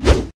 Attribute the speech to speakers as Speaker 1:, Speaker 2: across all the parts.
Speaker 1: you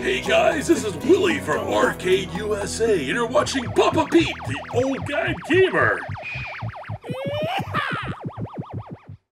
Speaker 2: Hey guys, this is Willie from Arcade USA, and you're watching Papa Pete, the old guy gamer.